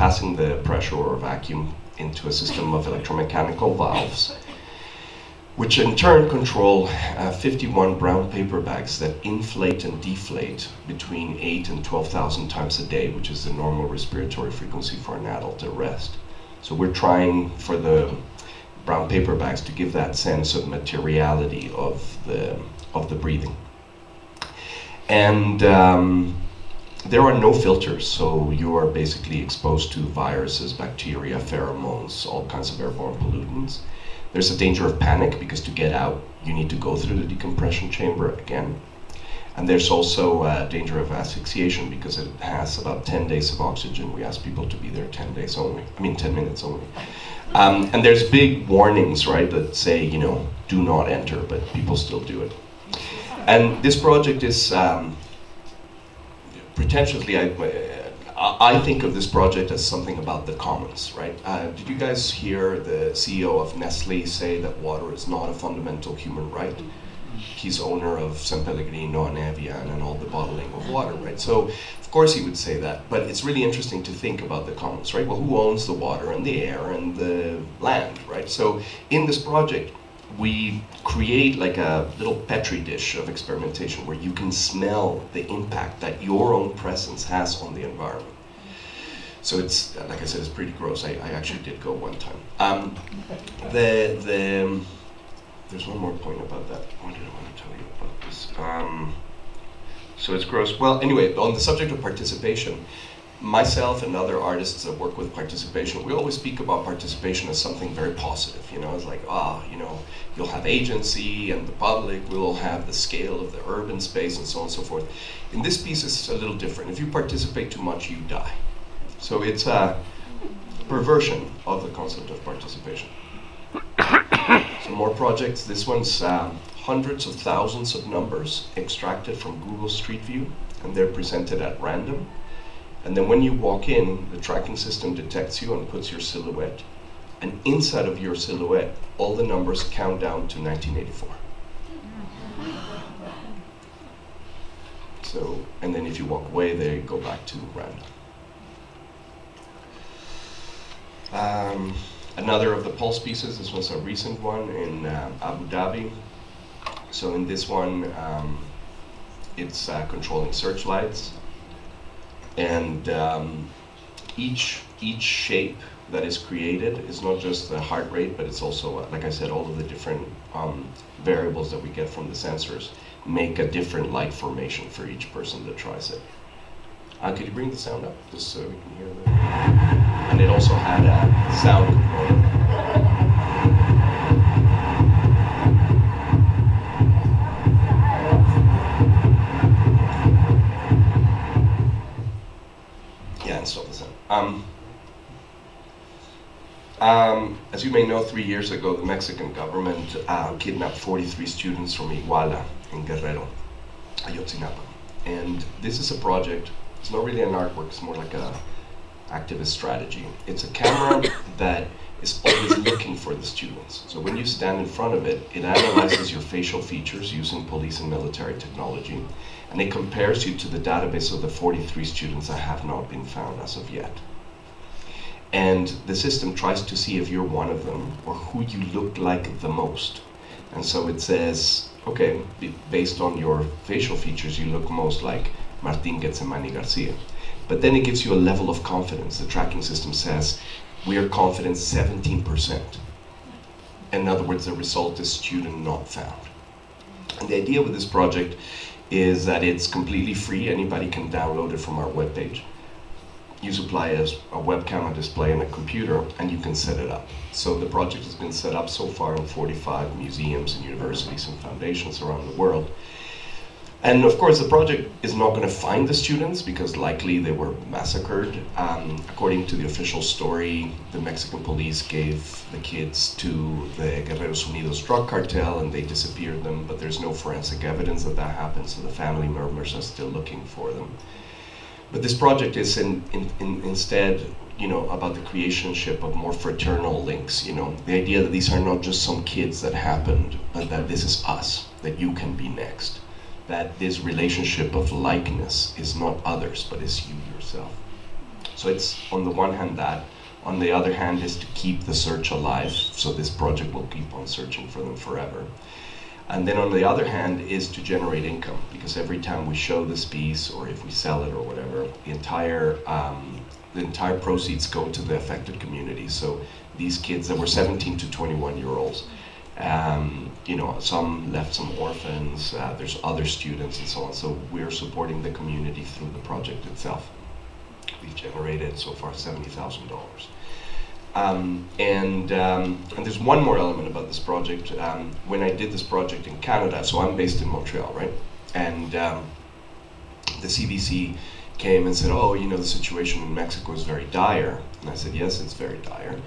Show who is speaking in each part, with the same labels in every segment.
Speaker 1: passing the pressure or vacuum into a system of electromechanical valves, which in turn control uh, 51 brown paper bags that inflate and deflate between 8 and 12,000 times a day, which is the normal respiratory frequency for an adult at rest. So we're trying for the brown paper bags to give that sense of materiality of the, of the breathing. And um, there are no filters, so you are basically exposed to viruses, bacteria, pheromones, all kinds of airborne pollutants. There's a danger of panic because to get out, you need to go through the decompression chamber again. And there's also a danger of asphyxiation because it has about 10 days of oxygen. We ask people to be there 10 days only, I mean 10 minutes only. Um, and there's big warnings, right, that say, you know, do not enter, but people still do it. And this project is um, pretentiously, I, I think of this project as something about the commons, right? Uh, did you guys hear the CEO of Nestle say that water is not a fundamental human right? He's owner of San Pellegrino and Evian and all the bottling of water, right? So, of course, he would say that. But it's really interesting to think about the commons, right? Well, who owns the water and the air and the land, right? So, in this project, we create like a little petri dish of experimentation where you can smell the impact that your own presence has on the environment. So it's, like I said, it's pretty gross. I, I actually did go one time. Um, the, the, there's one more point about that. What did I want to tell you about this? Um, so it's gross. Well, anyway, on the subject of participation, myself and other artists that work with participation, we always speak about participation as something very positive. You know, it's like, ah, you know, you'll have agency and the public will have the scale of the urban space and so on and so forth. In this piece, it's a little different. If you participate too much, you die. So it's a perversion of the concept of participation. Some more projects. This one's um, hundreds of thousands of numbers extracted from Google Street View, and they're presented at random. And then when you walk in, the tracking system detects you and puts your silhouette. And inside of your silhouette, all the numbers count down to 1984. So, and then if you walk away, they go back to random. Um, another of the pulse pieces, this was a recent one in uh, Abu Dhabi. So in this one, um, it's uh, controlling searchlights and um, each each shape that is created is not just the heart rate, but it's also, uh, like I said, all of the different um, variables that we get from the sensors make a different light formation for each person that tries it. Uh, could you bring the sound up, just so we can hear that? And it also had a sound component. Um, um, as you may know, three years ago, the Mexican government uh, kidnapped 43 students from Iguala in Guerrero, Ayotzinapa. And this is a project, it's not really an artwork, it's more like a activist strategy. It's a camera that is always looking for the students. So when you stand in front of it, it analyzes your facial features using police and military technology and it compares you to the database of the 43 students that have not been found as of yet. And the system tries to see if you're one of them or who you look like the most. And so it says, okay, based on your facial features, you look most like Martin Getsemani Garcia. But then it gives you a level of confidence. The tracking system says, we are confident 17%. In other words, the result is student not found. And the idea with this project is that it's completely free. Anybody can download it from our webpage. You supply a, a webcam, a display, and a computer, and you can set it up. So the project has been set up so far in 45 museums and universities and foundations around the world. And of course, the project is not going to find the students because likely they were massacred. Um, according to the official story, the Mexican police gave the kids to the Guerreros Unidos drug cartel and they disappeared them, but there's no forensic evidence that that happened, so the family members are still looking for them. But this project is in, in, in instead you know, about the creationship of more fraternal links, you know, the idea that these are not just some kids that happened, but that this is us, that you can be next that this relationship of likeness is not others, but is you yourself. So it's on the one hand that, on the other hand is to keep the search alive, so this project will keep on searching for them forever. And then on the other hand is to generate income, because every time we show this piece, or if we sell it or whatever, the entire, um, the entire proceeds go to the affected community. So these kids that were 17 to 21 year olds, um, you know, some left some orphans, uh, there's other students and so on. So we're supporting the community through the project itself. We've generated so far $70,000. Um, and, um, and there's one more element about this project. Um, when I did this project in Canada, so I'm based in Montreal, right? And um, the CBC came and said, oh, you know, the situation in Mexico is very dire. And I said, yes, it's very dire.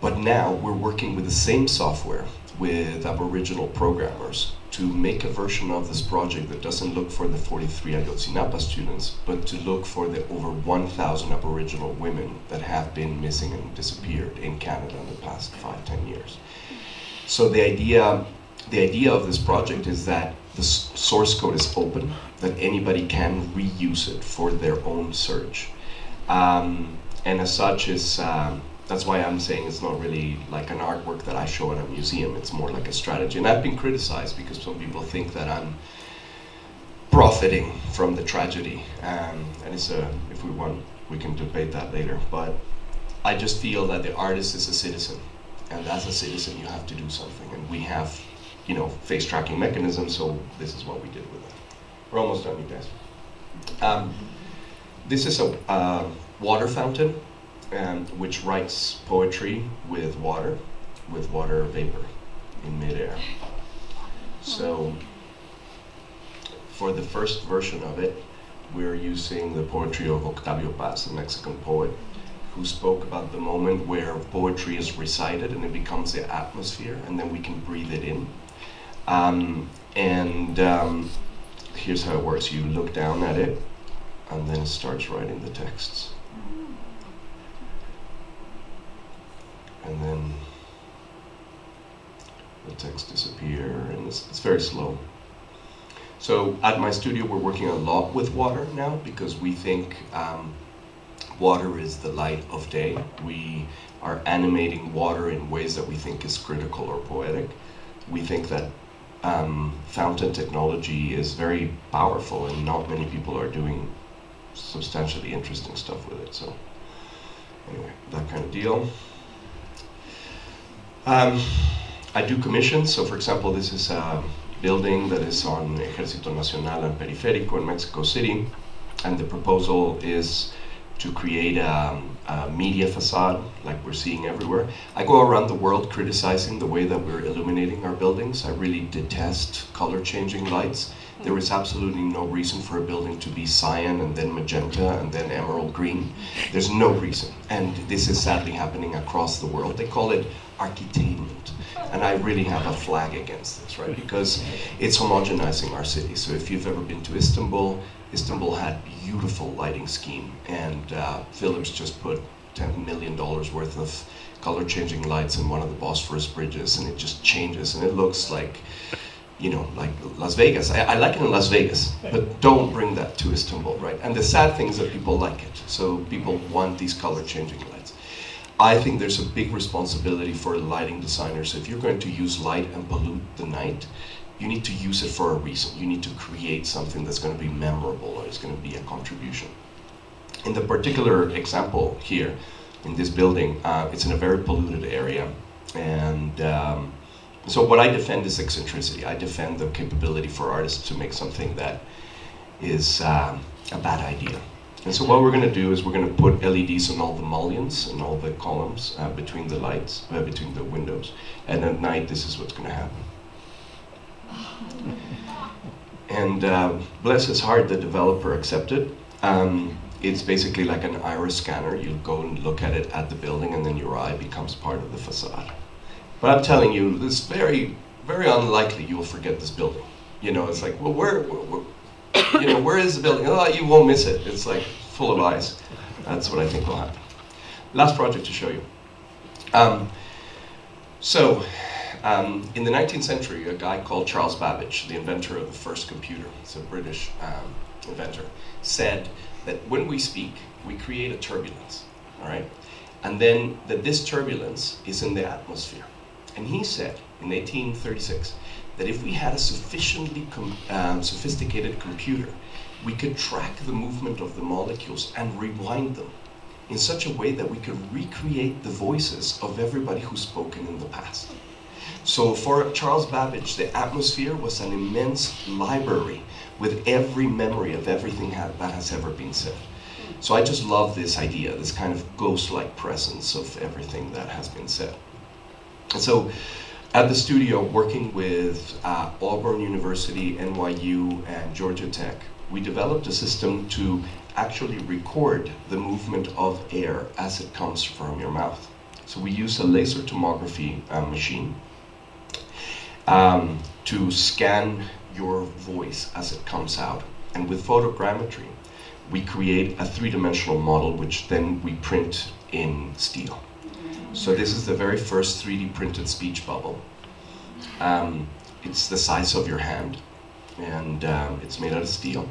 Speaker 1: But now we're working with the same software with Aboriginal programmers to make a version of this project that doesn't look for the 43 Ayotzinapa students, but to look for the over 1,000 Aboriginal women that have been missing and disappeared in Canada in the past five, ten years. So the idea, the idea of this project is that the source code is open, that anybody can reuse it for their own search. Um, and as such, is um, that's why I'm saying it's not really like an artwork that I show in a museum. It's more like a strategy. And I've been criticized because some people think that I'm profiting from the tragedy. Um, and it's a, if we want, we can debate that later. But I just feel that the artist is a citizen. And as a citizen, you have to do something. And we have, you know, face tracking mechanisms, so this is what we did with it. We're almost done, you guys. Um, this is a uh, water fountain um, which writes poetry with water, with water vapor in midair. So for the first version of it, we're using the poetry of Octavio Paz, a Mexican poet, who spoke about the moment where poetry is recited and it becomes the atmosphere, and then we can breathe it in. Um, and um, here's how it works. You look down at it, and then it starts writing the texts. And then the text disappear, and it's, it's very slow. So at my studio, we're working a lot with water now because we think um, water is the light of day. We are animating water in ways that we think is critical or poetic. We think that um, fountain technology is very powerful and not many people are doing substantially interesting stuff with it. So anyway, that kind of deal. Um, I do commissions, so for example, this is a building that is on Ejército Nacional and Periférico in Mexico City, and the proposal is to create a, a, media facade like we're seeing everywhere. I go around the world criticizing the way that we're illuminating our buildings. I really detest color changing lights. There is absolutely no reason for a building to be cyan and then magenta and then emerald green. There's no reason. And this is sadly happening across the world. They call it architainment. And I really have a flag against this, right? Because it's homogenizing our city. So if you've ever been to Istanbul, Istanbul had beautiful lighting scheme, and uh, Philips just put $10 million worth of color changing lights in one of the Bosphorus bridges, and it just changes, and it looks like, you know, like Las Vegas. I, I like it in Las Vegas, but don't bring that to Istanbul, right? And the sad thing is that people like it. So people want these color changing lights. I think there's a big responsibility for lighting designers. If you're going to use light and pollute the night, you need to use it for a reason. You need to create something that's going to be memorable or it's going to be a contribution. In the particular example here, in this building, uh, it's in a very polluted area. And um, so what I defend is eccentricity. I defend the capability for artists to make something that is um, a bad idea. And so what we're going to do is we're going to put LEDs on all the mullions and all the columns uh, between the lights, uh, between the windows. And at night, this is what's going to happen. And uh, bless his heart, the developer accepted. Um, it's basically like an iris scanner. You go and look at it at the building, and then your eye becomes part of the facade. But I'm telling you, it's very, very unlikely you will forget this building. You know, it's like, well, where, where you know, where is the building? Oh, you won't miss it. It's like full of eyes. That's what I think will happen. Last project to show you. Um, so, um, in the 19th century, a guy called Charles Babbage, the inventor of the first computer, it's a British um, inventor, said that when we speak, we create a turbulence, all right? And then that this turbulence is in the atmosphere. And he said in 1836 that if we had a sufficiently com um, sophisticated computer, we could track the movement of the molecules and rewind them in such a way that we could recreate the voices of everybody who's spoken in the past. So for Charles Babbage, the atmosphere was an immense library with every memory of everything that has ever been said. So I just love this idea, this kind of ghost-like presence of everything that has been said. So at the studio, working with uh, Auburn University, NYU, and Georgia Tech, we developed a system to actually record the movement of air as it comes from your mouth. So we use a laser tomography uh, machine um, to scan your voice as it comes out. And with photogrammetry, we create a three-dimensional model which then we print in steel. So this is the very first 3D printed speech bubble. Um, it's the size of your hand and um, it's made out of steel.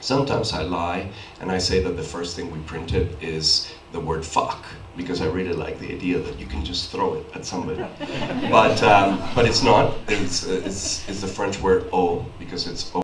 Speaker 1: Sometimes I lie and I say that the first thing we printed is the word fuck because I really like the idea that you can just throw it at somebody. but, um, but it's not. It's, it's, it's the French word o because it's o